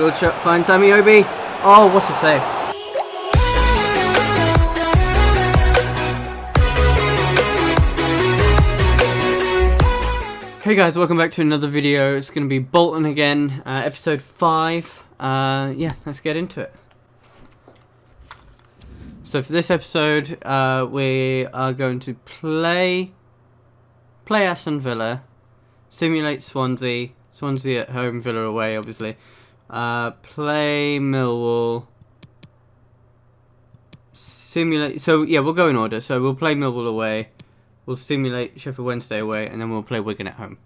Good shot finds Ameobi. Oh, what a save. Hey guys, welcome back to another video. It's going to be Bolton again, uh, episode 5. Uh, yeah, let's get into it. So for this episode, uh, we are going to play play Aston Villa, simulate Swansea, Swansea at home, Villa away, obviously. Uh, play Millwall, simulate. So yeah, we'll go in order. So we'll play Millwall away. We'll simulate Sheffield Wednesday away, and then we'll play Wigan at home.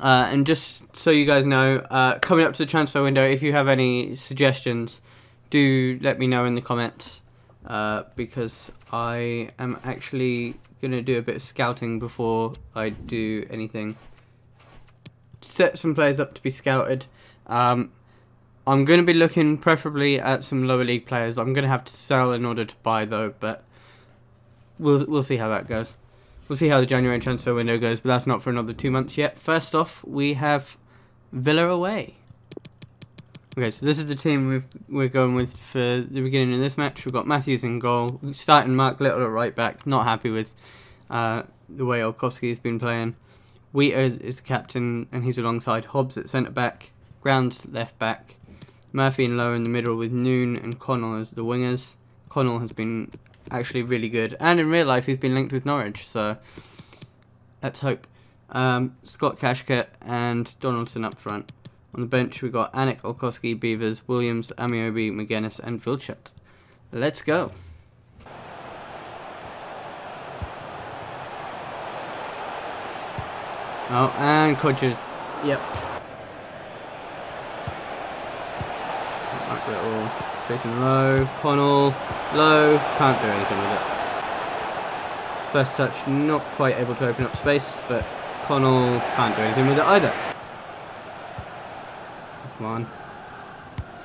Uh, and just so you guys know, uh, coming up to the transfer window, if you have any suggestions, do let me know in the comments. Uh, because I am actually going to do a bit of scouting before I do anything. Set some players up to be scouted. Um, I'm going to be looking preferably at some lower league players. I'm going to have to sell in order to buy though, but we'll we'll see how that goes. We'll see how the January transfer window goes, but that's not for another two months yet. First off, we have Villa away. Okay, so this is the team we've, we're going with for the beginning of this match. We've got Matthews in goal, starting Mark Little at right back. Not happy with uh, the way Olkowski's been playing. Wheater is captain, and he's alongside Hobbs at centre back. Grounds left back. Murphy and Lowe in the middle with Noone and Connell as the wingers. Connell has been actually really good. And in real life, he's been linked with Norwich, so let's hope. Um, Scott Kashket and Donaldson up front. On the bench, we've got Alnwick, Olkowski, Beevers, Williams, Ameobi, Magennis, and Wildschut. Let's go. Oh, and Kodjia. Yep. Like little Jason Lowe, Connell, Lowe, can't do anything with it. First touch, not quite able to open up space, but Connell can't do anything with it either. Come on.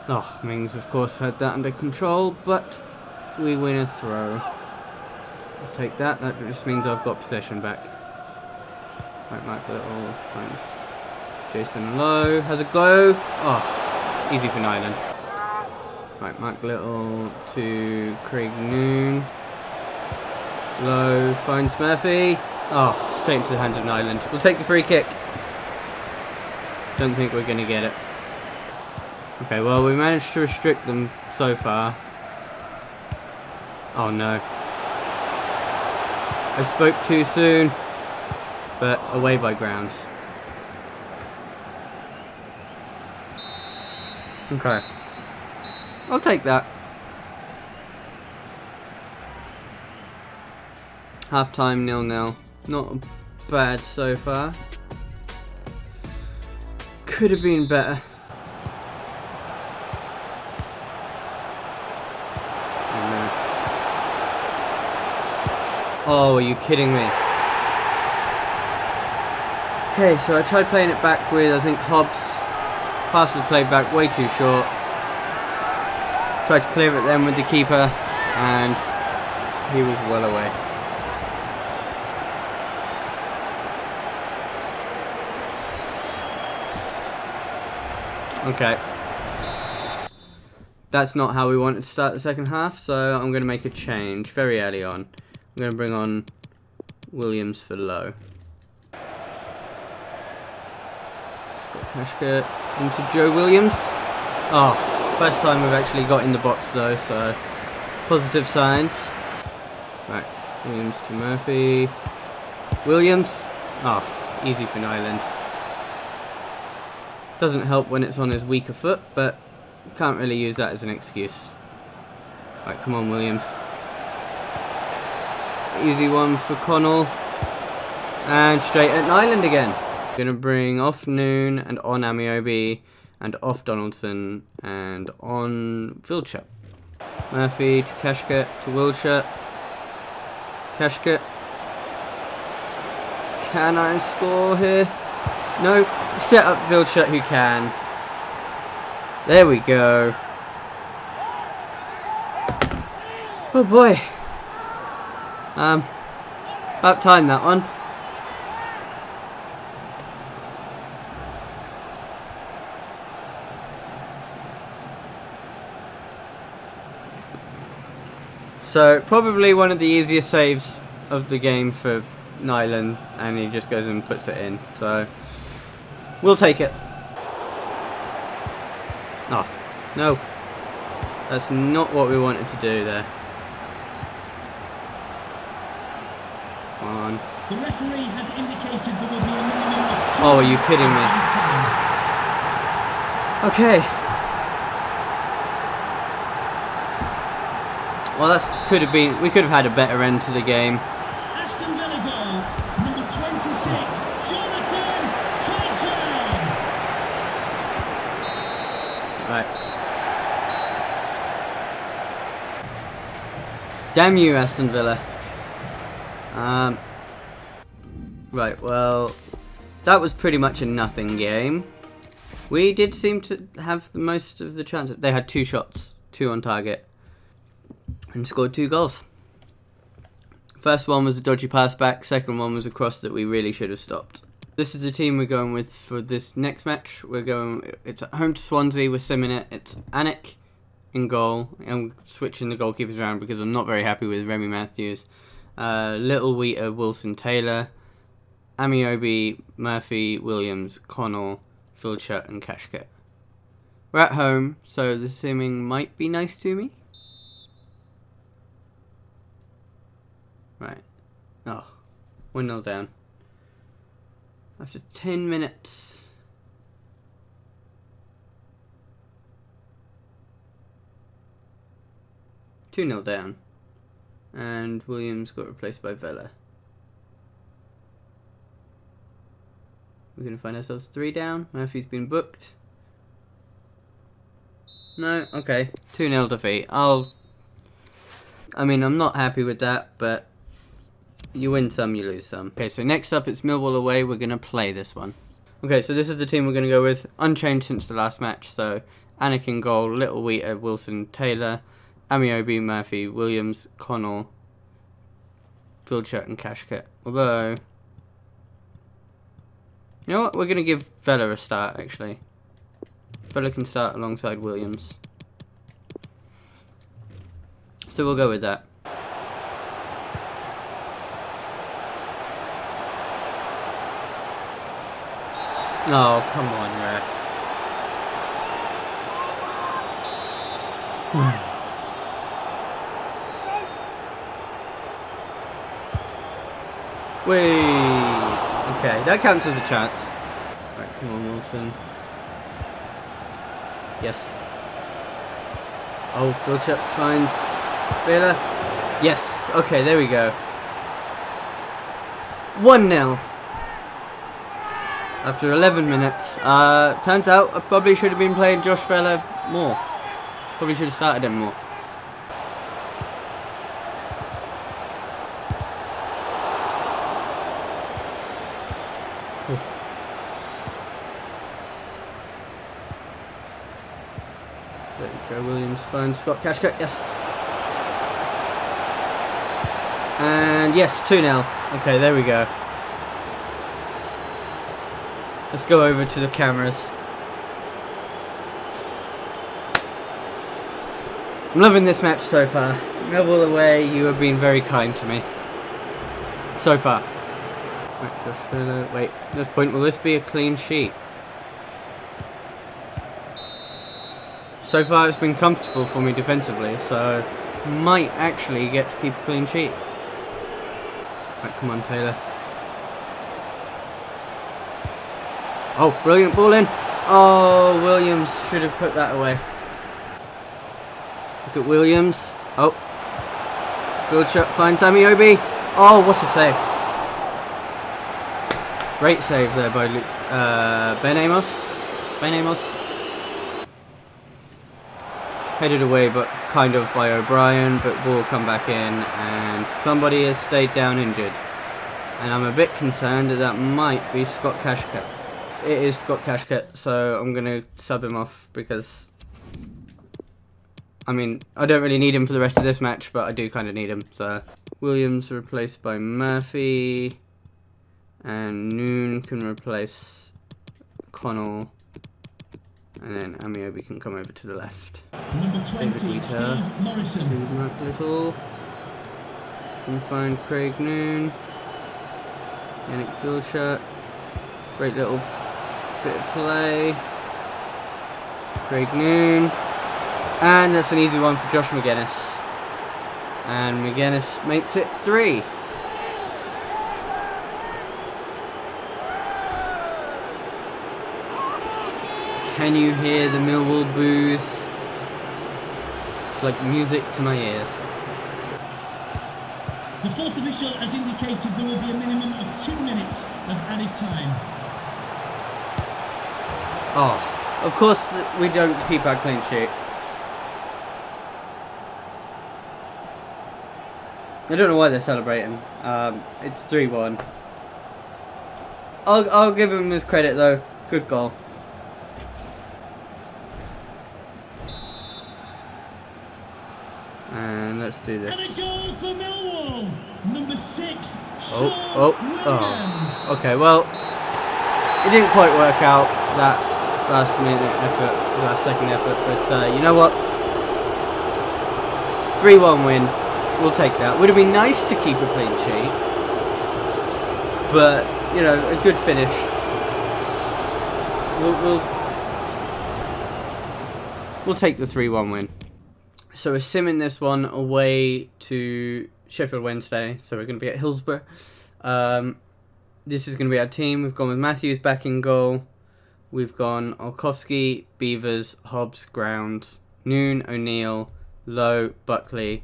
Oh, Mings of course had that under control, but we win a throw. I'll take that, that just means I've got possession back. Right, Mike Little finds Jason Lowe, has a go. Oh, easy for Nyland. Right, Mark Little to Craig Noone. Lowe finds Murphy. Oh, straight into the hands of Nyland. We'll take the free kick. Don't think we're going to get it. Okay, well, we managed to restrict them so far. Oh no. I spoke too soon, but away by Grounds. Okay. I'll take that. Half time nil nil. Not bad so far. Could have been better. Oh, oh are you kidding me? Okay, so I tried playing it back with, I think, Hobbs. Pass was played back way too short. Tried to clear it then with the keeper, and he was well away. Okay. That's not how we wanted to start the second half, so I'm going to make a change very early on. I'm going to bring on Williams for Lowe. Scott Kashket into Joe Williams. Oh, first time we've actually got in the box though, so positive signs. Right, Williams to Murphy. Williams. Oh, easy for Nyland. Doesn't help when it's on his weaker foot, but can't really use that as an excuse. Right, come on Williams. Easy one for Connell. And straight at Nyland again. Gonna bring off Noone and on Ameobi and off Donaldson and on Wildschut. Murphy to Kashket to Wilshire. Kashket. Can I score here? No. Set up Wildschut who can. There we go. Oh boy. Um, about time that one. So probably one of the easiest saves of the game for Nyland, and he just goes and puts it in. So we'll take it. Oh, no. That's not what we wanted to do there. Come on. The referee has indicated there will be a minimum of two Oh, are you kidding me? Okay. Well, that could have been. We could have had a better end to the game. Aston Villa goal, number 26, Jonathan Right. Damn you, Aston Villa. Um. Right. Well, that was pretty much a nothing game. We did seem to have the most of the chances. They had two shots, two on target, and scored two goals. First one was a dodgy pass back. Second one was a cross that we really should have stopped. This is the team we're going with for this next match. We're going. It's at home to Swansea. We're simming it. It's Alnwick in goal. I'm switching the goalkeepers around because I'm not very happy with Remi Matthews. Uh, Little Wheater, Wilson Taylor, Ameobi, Murphy, Williams, Connell, Wildschut, and Kashket. We're at home, so the simming might be nice to me. Right. Oh, 1 0 down. After 10 minutes. Two 0 down, and Williams got replaced by Vela. We're gonna find ourselves three down. Murphy's been booked. No, okay, two 0 defeat. I'll. I mean, I'm not happy with that, but you win some, you lose some. Okay, so next up it's Millwall away. We're gonna play this one. Okay, so this is the team we're gonna go with, unchanged since the last match. So Anakin goal, Little Wheater, Wilson, Taylor, Ameobi, Murphy, Williams, Connell, Wildschut, and Kashket. Although, you know what? We're gonna give Vela a start actually. Vela can start alongside Williams. So we'll go with that. Oh, come on, ref. Wait. Okay, that counts as a chance. Right, come on, Wilson. Yes. Oh, Wildschut finds Vela. Yes. Okay, there we go. 1 0 after 11 minutes. Uh, turns out I probably should have been playing Josh Vela more. Probably should have started him more. Joe Williams finds Scott Kashket, yes. And yes, 2 0. Okay, there we go. Let's go over to the cameras. I'm loving this match so far. Millwall away, you have been very kind to me. So far. Wait, at this point, will this be a clean sheet? So far, it's been comfortable for me defensively, so might actually get to keep a clean sheet. Right, come on, Taylor. Oh, brilliant ball in. Oh, Williams should have put that away. Look at Williams. Oh. Good shot finds Ameobi. Oh, what a save. Great save there by uh, Ben Amos. Ben Amos. Headed away, but kind of by O'Brien, but ball come back in, and somebody has stayed down injured. And I'm a bit concerned that that might be Scott Kashket. It is Scott Kashket, so I'm going to sub him off because, I mean, I don't really need him for the rest of this match, but I do kind of need him. So Williams replaced by Murphy, and Noone can replace Connell, and then Ameobi can come over to the left. Number 20, Wheater. Steve Morison. Mark Little. Can find Craig Noone. Yanic Wildschut. Great little bit of play. Craig Noone. And that's an easy one for Josh Magennis. And Magennis makes it three. Can you hear the Millwall boos? It's like music to my ears. The fourth official has indicated there will be a minimum of two minutes of added time. Oh, of course we don't keep our clean sheet. I don't know why they're celebrating. Um, it's 3 1. I'll, I'll give him his credit though. Good goal. And let's do this. And a goal for Millwall. Number six, Oh, oh, oh. Okay, well, it didn't quite work out that last minute effort, last second effort, but uh, you know what? 3 1 win. We'll take that. Would have been nice to keep a clean sheet, but, you know, a good finish. We'll, we'll, we'll take the 3 1 win. So we're simming this one away to Sheffield Wednesday. So we're going to be at Hillsborough. Um, this is going to be our team. We've gone with Matthews back in goal. We've gone Olkowski, Beevers, Hobbs, Grounds, Noone, O'Neill, Lowe, Buckley,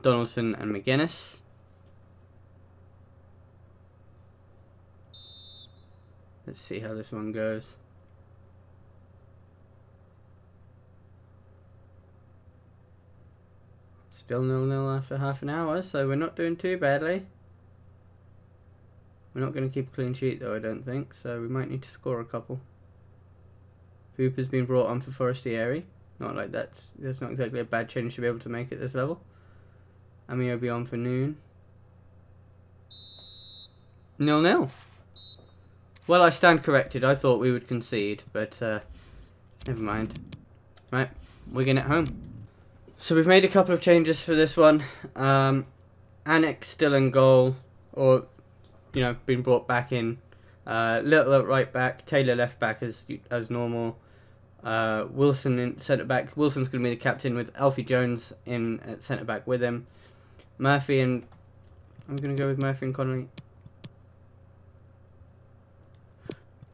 Donaldson, and Magennis. Let's see how this one goes. Still nil nil after half an hour, so we're not doing too badly. We're not going to keep a clean sheet though, I don't think, so we might need to score a couple. Hoop has been brought on for Forestieri. Not like that's that's not exactly a bad change to be able to make at this level. Ameobi on for Noone. Nil nil. Well, I stand corrected. I thought we would concede, but uh, never mind. Right, Wigan at home. So we've made a couple of changes for this one. Um, Alnwick still in goal, or you know, been brought back in. Uh, Little at right back, Taylor left back as as normal. Uh, Wilson in centre back. Wilson's going to be the captain with Alfie Jones in at centre back with him. Murphy and I'm going to go with Murphy and Connolly.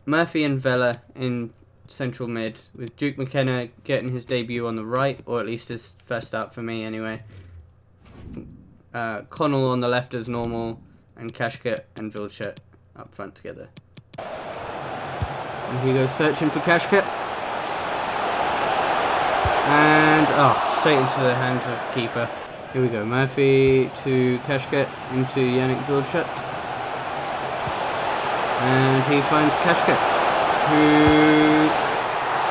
Murphy and Vela in central mid with Duke McKenna getting his debut on the right, or at least his first start for me anyway. Uh, Connell on the left as normal, and Kashket and Wildschut up front together. And he goes searching for Kashket. And, oh, straight into the hands of keeper. Here we go, Murphy to Kashket into Yannick Wildschut. And he finds Kashket, who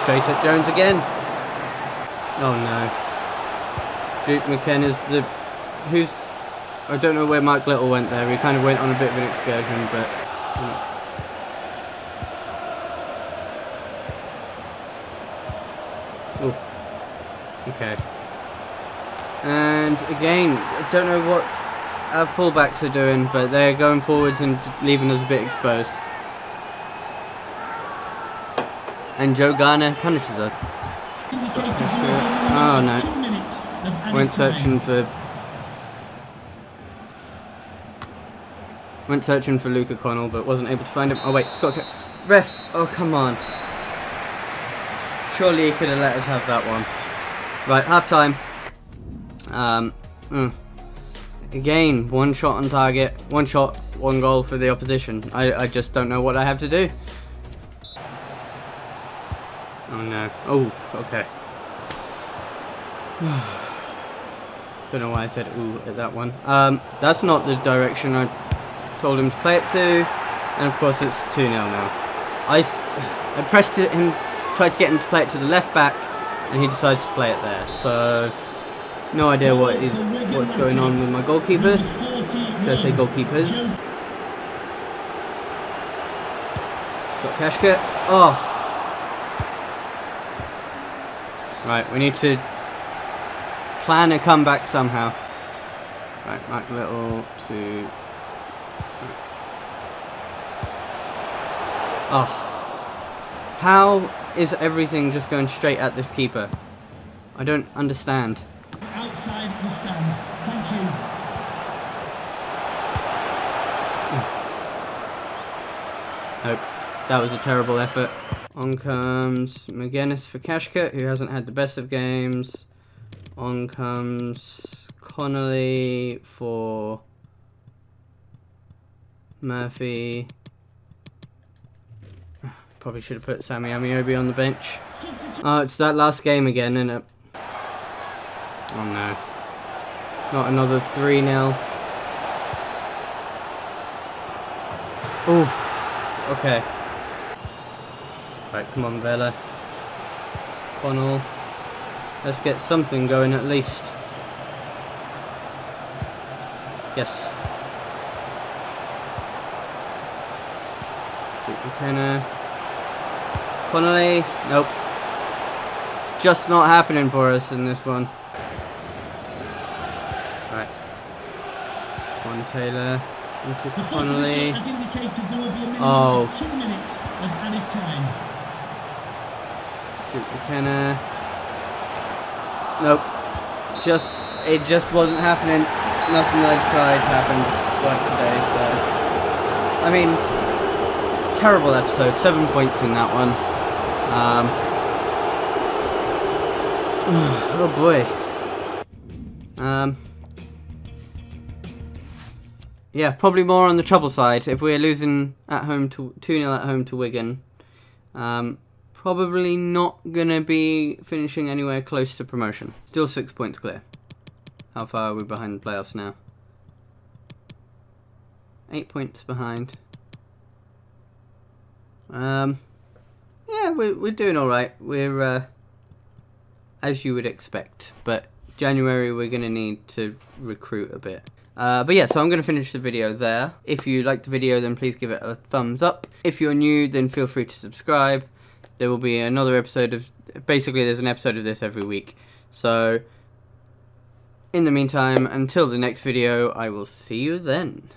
straight at Jones again. Oh no. Duke McKenna's the who's I don't know where Mike Little went there. He kind of went on a bit of an excursion, but okay. And again, I don't know what our fullbacks are doing, but they're going forwards and leaving us a bit exposed. And Joe Garner punishes us. Oh, no. Went searching for. Went searching for Luca Connell, but wasn't able to find him. Oh wait, Scott. Ref! Oh come on. Surely he could have let us have that one. Right, half time. Um. mm. Again, one shot on target, one shot, one goal for the opposition. I, I just don't know what I have to do. Oh no. Oh, okay. Don't know why I said ooh at that one. Um, that's not the direction I told him to play it to, and of course it's 2 0 now. I, I pressed him, tried to get him to play it to the left back, and he decides to play it there. So, no idea what is what's going on with my goalkeeper. Number 41, Should I say goalkeepers? Stop Kashket. Oh. Right, we need to plan a comeback somehow. Right, Mac Little to... Oh. How is everything just going straight at this keeper? I don't understand. Outside the stand. Thank you. Hmm. Nope. That was a terrible effort. On comes Magennis for Kashket, who hasn't had the best of games. On comes Connolly for Murphy. Probably should have put Sammy Ameobi on the bench. Oh, it's that last game again, isn't it? Oh no. Not another 3 0. Oh, Okay. Right, come on, Vela. Connell. Let's get something going at least. Yes. Duke. Connolly. Nope. It's just not happening for us in this one. Right. One Taylor. Into Connolly. official has indicated there will be a minimum Oh. two minutes of added time. Duke McKenna. Nope. Just, it just wasn't happening. Nothing I'd tried happened like today, so. I mean, terrible episode. Seven points in that one. Um. Oh boy. Um. Yeah, probably more on the trouble side. If we're losing at home to 2 0 at home to Wigan, um, probably not gonna be finishing anywhere close to promotion. Still six points clear. How far are we behind the playoffs now? Eight points behind. Um, yeah, we're we're doing all right. We're uh, as you would expect, but January we're gonna need to recruit a bit. Uh, but yeah, so I'm going to finish the video there. If you liked the video, then please give it a thumbs up. If you're new, then feel free to subscribe. There will be another episode of. Basically, there's an episode of this every week. So, in the meantime, until the next video, I will see you then.